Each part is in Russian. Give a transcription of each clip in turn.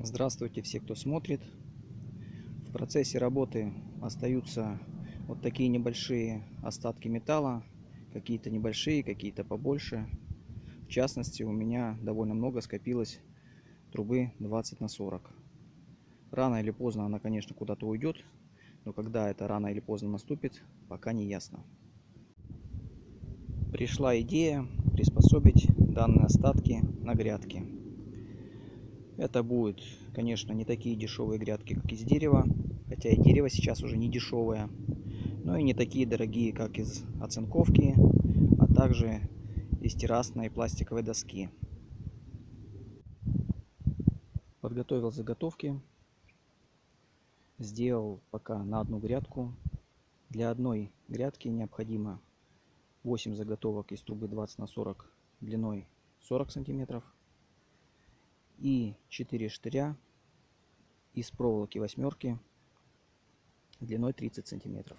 Здравствуйте все, кто смотрит. В процессе работы остаются вот такие небольшие остатки металла. Какие-то небольшие, какие-то побольше. В частности, у меня довольно много скопилось трубы 20 на 40. Рано или поздно она, конечно, куда-то уйдет. Но когда это рано или поздно наступит, пока не ясно. Пришла идея приспособить данные остатки на грядки. Это будет, конечно, не такие дешевые грядки, как из дерева, хотя и дерево сейчас уже не дешевое, но и не такие дорогие, как из оцинковки, а также из террасной пластиковой доски. Подготовил заготовки, сделал пока на одну грядку. Для одной грядки необходимо 8 заготовок из трубы 20 на 40 длиной 40 сантиметров и 4 штыря из проволоки восьмерки длиной 30 сантиметров.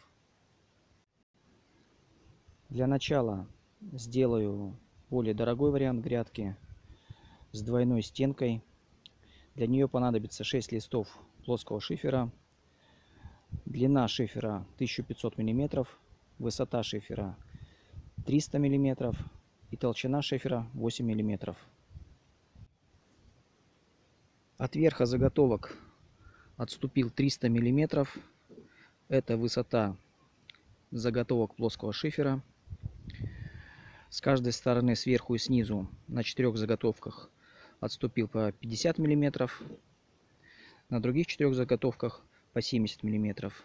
Для начала сделаю более дорогой вариант грядки с двойной стенкой. Для нее понадобится 6 листов плоского шифера. Длина шифера 1500 мм, высота шифера 300 мм и толщина шифера 8 мм. От верха заготовок отступил 300 миллиметров. Это высота заготовок плоского шифера. С каждой стороны, сверху и снизу, на четырех заготовках отступил по 50 миллиметров. На других четырех заготовках по 70 миллиметров.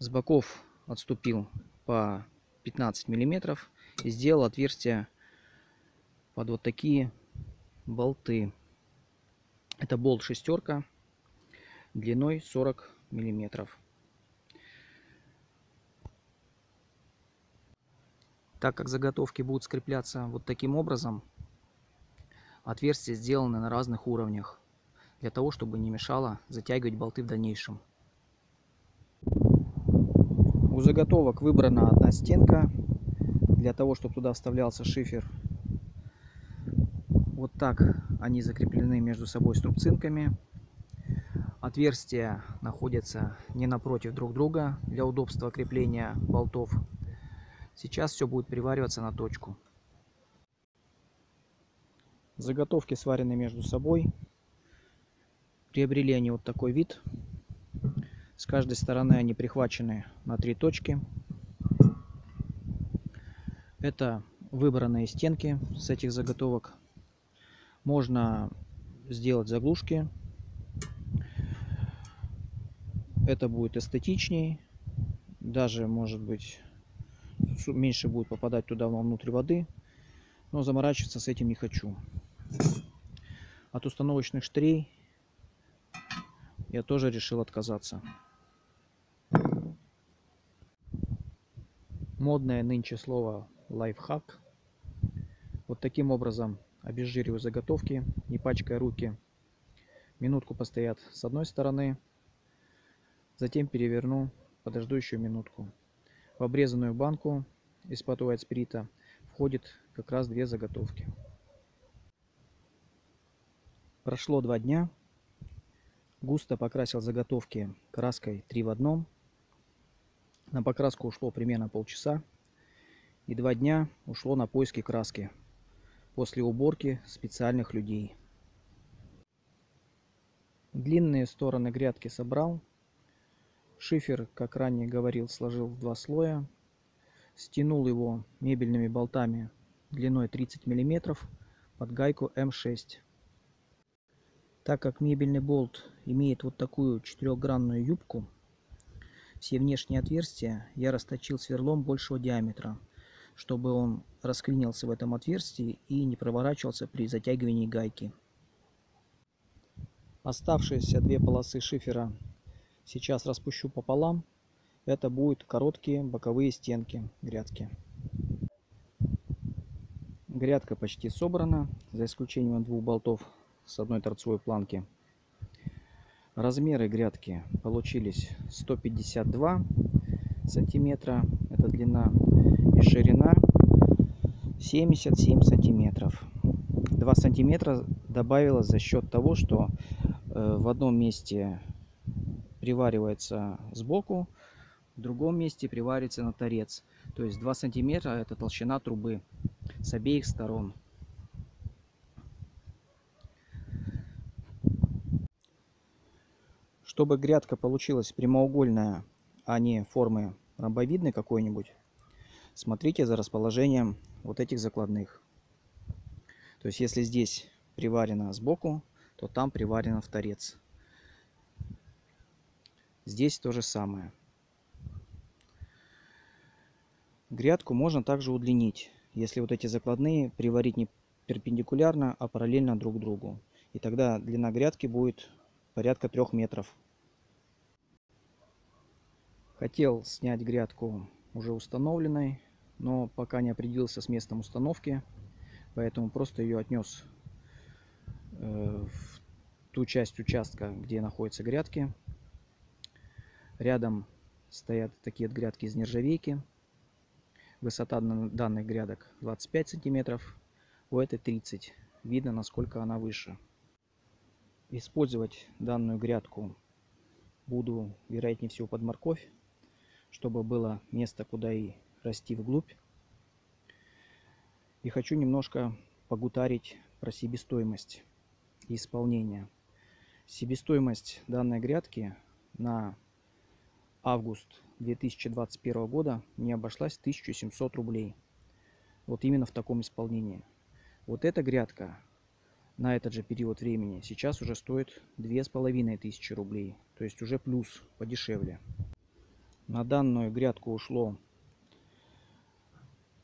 С боков отступил по 15 миллиметров и сделал отверстие под вот такие болты. Это болт шестерка длиной 40 миллиметров. Так как заготовки будут скрепляться вот таким образом, отверстия сделаны на разных уровнях, для того, чтобы не мешало затягивать болты в дальнейшем. У заготовок выбрана одна стенка, для того, чтобы туда вставлялся шифер вот так они закреплены между собой струбцинками. Отверстия находятся не напротив друг друга для удобства крепления болтов. Сейчас все будет привариваться на точку. Заготовки сварены между собой. Приобрели они вот такой вид. С каждой стороны они прихвачены на три точки. Это выбранные стенки с этих заготовок. Можно сделать заглушки. Это будет эстетичней. Даже, может быть, меньше будет попадать туда внутрь воды. Но заморачиваться с этим не хочу. От установочных штрей я тоже решил отказаться. Модное нынче слово лайфхак. Вот таким образом обезжириваю заготовки, не пачкая руки. Минутку постоят с одной стороны, затем переверну, подожду еще минутку. В обрезанную банку из-под спирита входит как раз две заготовки. Прошло два дня. Густо покрасил заготовки краской 3 в одном. На покраску ушло примерно полчаса. И два дня ушло на поиски краски после уборки специальных людей. Длинные стороны грядки собрал. Шифер, как ранее говорил, сложил в два слоя. Стянул его мебельными болтами длиной 30 мм под гайку М6. Так как мебельный болт имеет вот такую четырехгранную юбку, все внешние отверстия я расточил сверлом большего диаметра – чтобы он расклинился в этом отверстии и не проворачивался при затягивании гайки. Оставшиеся две полосы шифера сейчас распущу пополам. Это будут короткие боковые стенки грядки. Грядка почти собрана, за исключением двух болтов с одной торцевой планки. Размеры грядки получились 152 сантиметра, это длина, и ширина 77 сантиметров. 2 сантиметра добавилось за счет того, что э, в одном месте приваривается сбоку, в другом месте приваривается на торец. То есть 2 сантиметра это толщина трубы с обеих сторон. Чтобы грядка получилась прямоугольная, а не формы ромбовидной какой-нибудь, смотрите за расположением вот этих закладных. То есть если здесь приварено сбоку, то там приварено в торец. Здесь то же самое. Грядку можно также удлинить, если вот эти закладные приварить не перпендикулярно, а параллельно друг другу. И тогда длина грядки будет порядка трех метров. Хотел снять грядку уже установленной, но пока не определился с местом установки, поэтому просто ее отнес э, в ту часть участка, где находятся грядки. Рядом стоят такие грядки из нержавейки. Высота данных грядок 25 сантиметров, у этой 30. Видно, насколько она выше. Использовать данную грядку буду, вероятнее всего, под морковь чтобы было место, куда и расти вглубь. И хочу немножко погутарить про себестоимость и исполнение. Себестоимость данной грядки на август 2021 года не обошлась 1700 рублей. Вот именно в таком исполнении. Вот эта грядка на этот же период времени сейчас уже стоит 2500 рублей. То есть уже плюс подешевле. На данную грядку ушло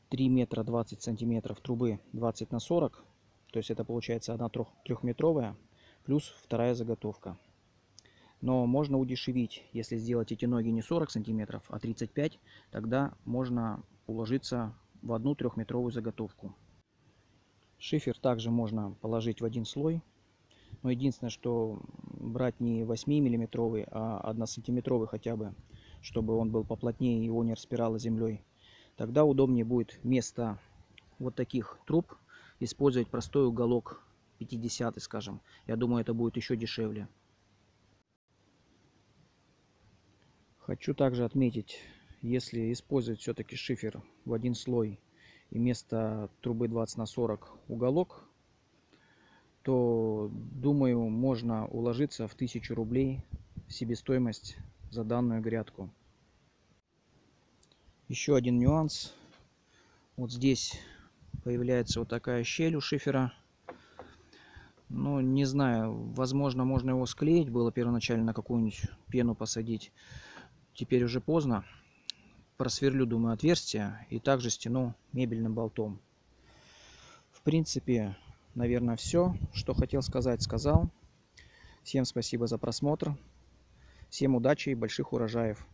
3 метра 20 сантиметров трубы 20 на 40. То есть это получается одна трехметровая плюс вторая заготовка. Но можно удешевить, если сделать эти ноги не 40 сантиметров, а 35, тогда можно уложиться в одну трехметровую заготовку. Шифер также можно положить в один слой. Но единственное, что брать не 8 миллиметровый, а 1 сантиметровый хотя бы, чтобы он был поплотнее его не распирало землей. Тогда удобнее будет вместо вот таких труб использовать простой уголок 50 скажем. Я думаю, это будет еще дешевле. Хочу также отметить, если использовать все-таки шифер в один слой и вместо трубы 20 на 40 уголок, то думаю можно уложиться в 1000 рублей себестоимость за данную грядку. Еще один нюанс. Вот здесь появляется вот такая щель у шифера. Ну, не знаю, возможно, можно его склеить было первоначально на какую-нибудь пену посадить. Теперь уже поздно. Просверлю, думаю, отверстие и также стяну мебельным болтом. В принципе, наверное, все, что хотел сказать, сказал. Всем спасибо за просмотр. Всем удачи и больших урожаев.